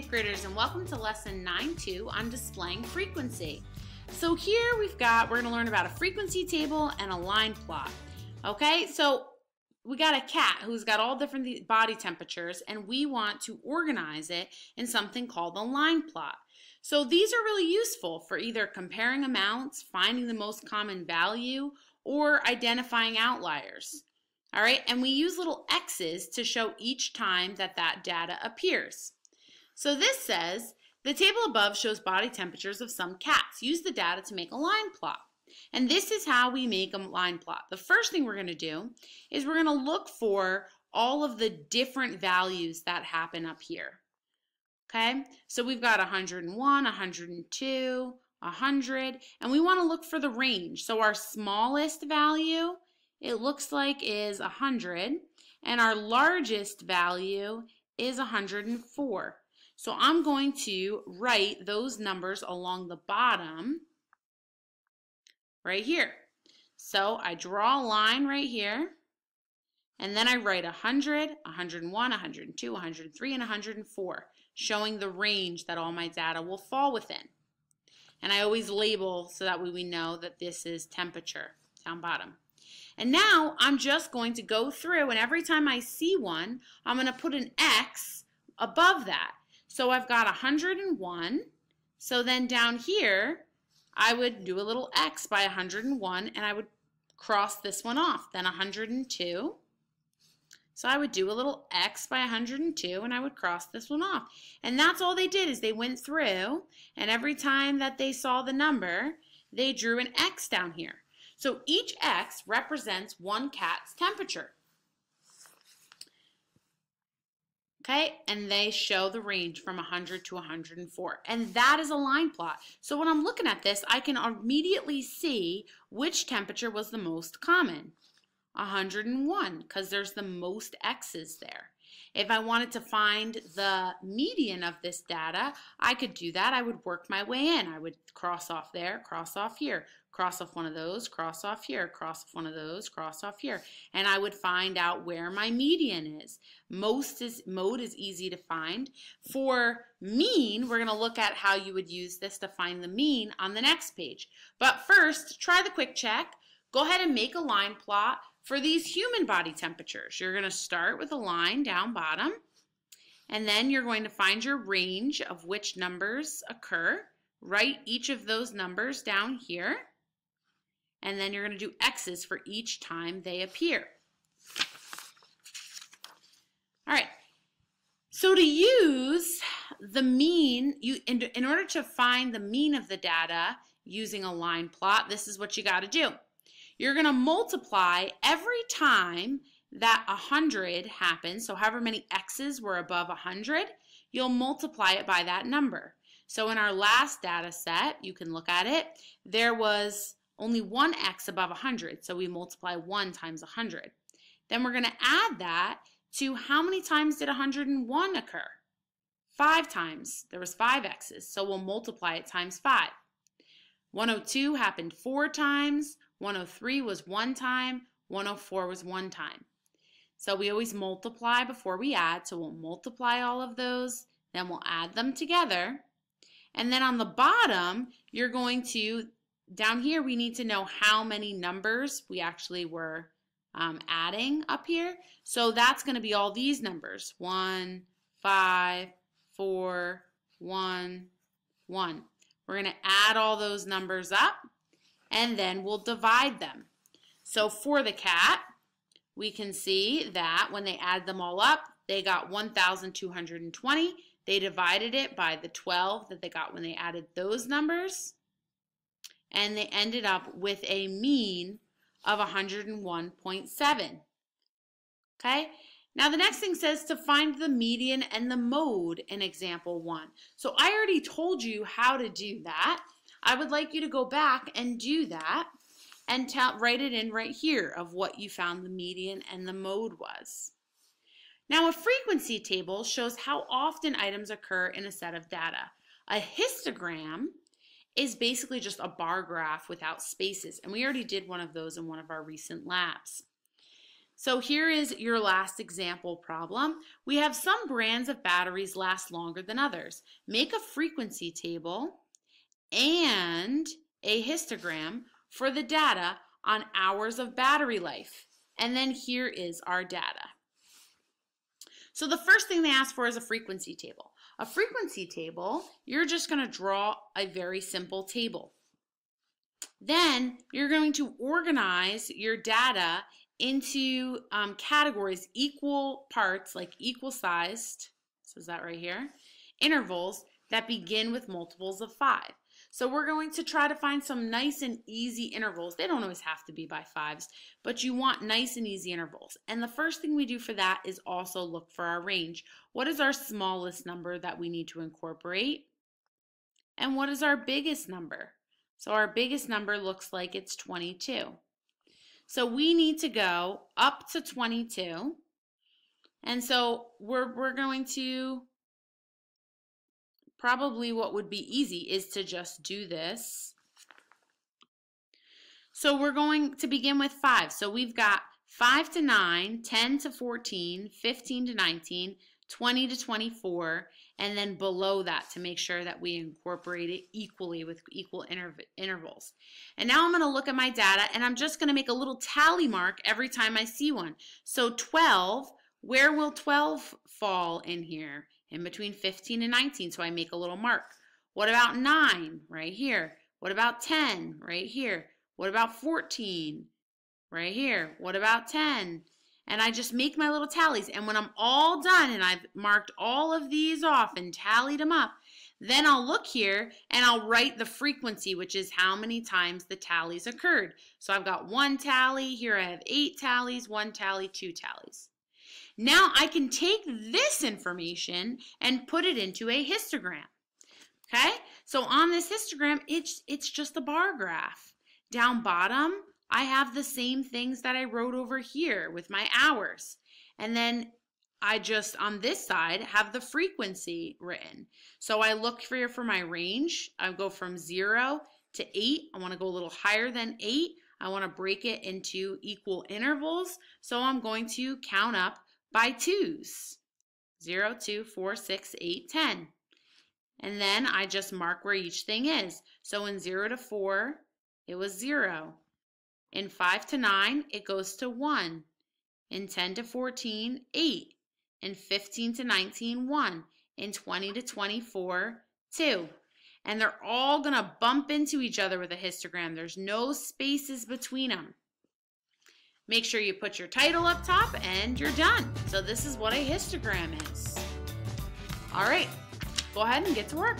8th graders and welcome to lesson 9-2 on displaying frequency. So here we've got, we're gonna learn about a frequency table and a line plot. Okay, so we got a cat who's got all different body temperatures and we want to organize it in something called a line plot. So these are really useful for either comparing amounts, finding the most common value, or identifying outliers. All right, and we use little X's to show each time that that data appears. So this says, the table above shows body temperatures of some cats. Use the data to make a line plot. And this is how we make a line plot. The first thing we're going to do is we're going to look for all of the different values that happen up here. Okay, so we've got 101, 102, 100, and we want to look for the range. So our smallest value it looks like is 100 and our largest value is 104. So I'm going to write those numbers along the bottom right here. So I draw a line right here and then I write 100, 101, 102, 103, and 104 showing the range that all my data will fall within. And I always label so that way we know that this is temperature down bottom. And now I'm just going to go through and every time I see one, I'm going to put an X above that. So I've got 101. So then down here, I would do a little X by 101 and I would cross this one off. Then 102. So I would do a little X by 102 and I would cross this one off. And that's all they did is they went through and every time that they saw the number, they drew an X down here. So each X represents one cat's temperature. Okay, and they show the range from 100 to 104. And that is a line plot. So when I'm looking at this, I can immediately see which temperature was the most common. 101, because there's the most X's there. If I wanted to find the median of this data, I could do that. I would work my way in. I would cross off there, cross off here, cross off one of those, cross off here, cross off one of those, cross off here. And I would find out where my median is. Most is mode is easy to find. For mean, we're going to look at how you would use this to find the mean on the next page. But first, try the quick check. Go ahead and make a line plot for these human body temperatures, you're going to start with a line down bottom, and then you're going to find your range of which numbers occur. Write each of those numbers down here, and then you're going to do X's for each time they appear. All right, so to use the mean, you in, in order to find the mean of the data using a line plot, this is what you got to do. You're going to multiply every time that 100 happens, so however many x's were above 100, you'll multiply it by that number. So in our last data set, you can look at it, there was only one x above 100, so we multiply 1 times 100. Then we're going to add that to how many times did 101 occur? 5 times. There was 5 x's, so we'll multiply it times 5. 102 happened 4 times, 103 was one time, 104 was one time. So we always multiply before we add. So we'll multiply all of those, then we'll add them together. And then on the bottom, you're going to, down here, we need to know how many numbers we actually were um, adding up here. So that's going to be all these numbers. 1, 5, 4, 1, 1. We're going to add all those numbers up and then we'll divide them. So for the cat, we can see that when they add them all up, they got 1,220. They divided it by the 12 that they got when they added those numbers, and they ended up with a mean of 101.7. Okay? Now the next thing says to find the median and the mode in example 1. So I already told you how to do that. I would like you to go back and do that and tell, write it in right here of what you found the median and the mode was. Now a frequency table shows how often items occur in a set of data. A histogram is basically just a bar graph without spaces and we already did one of those in one of our recent labs. So here is your last example problem. We have some brands of batteries last longer than others. Make a frequency table and a histogram for the data on hours of battery life. And then here is our data. So the first thing they ask for is a frequency table. A frequency table, you're just going to draw a very simple table. Then you're going to organize your data into um, categories, equal parts, like equal sized, so is that right here, intervals that begin with multiples of five. So we're going to try to find some nice and easy intervals. They don't always have to be by fives, but you want nice and easy intervals. And the first thing we do for that is also look for our range. What is our smallest number that we need to incorporate? And what is our biggest number? So our biggest number looks like it's 22. So we need to go up to 22. And so we're, we're going to, probably what would be easy is to just do this. So we're going to begin with 5. So we've got 5 to 9, 10 to 14, 15 to 19, 20 to 24, and then below that to make sure that we incorporate it equally with equal intervals. And now I'm going to look at my data and I'm just going to make a little tally mark every time I see one. So 12, where will 12 fall in here? In between 15 and 19, so I make a little mark. What about 9? Right here. What about 10? Right here. What about 14? Right here. What about 10? and I just make my little tallies. And when I'm all done and I've marked all of these off and tallied them up, then I'll look here and I'll write the frequency, which is how many times the tallies occurred. So I've got one tally, here I have eight tallies, one tally, two tallies. Now I can take this information and put it into a histogram. Okay, so on this histogram, it's, it's just a bar graph. Down bottom, I have the same things that I wrote over here with my hours. And then I just on this side have the frequency written. So I look for for my range. I go from 0 to 8. I want to go a little higher than 8. I want to break it into equal intervals. So I'm going to count up by twos. 0, 2, 4, 6, 8, 10. And then I just mark where each thing is. So in 0 to 4, it was 0. In 5 to 9, it goes to 1. In 10 to 14, 8. In 15 to 19, 1. In 20 to 24, 2. And they're all going to bump into each other with a histogram. There's no spaces between them. Make sure you put your title up top and you're done. So this is what a histogram is. All right, go ahead and get to work.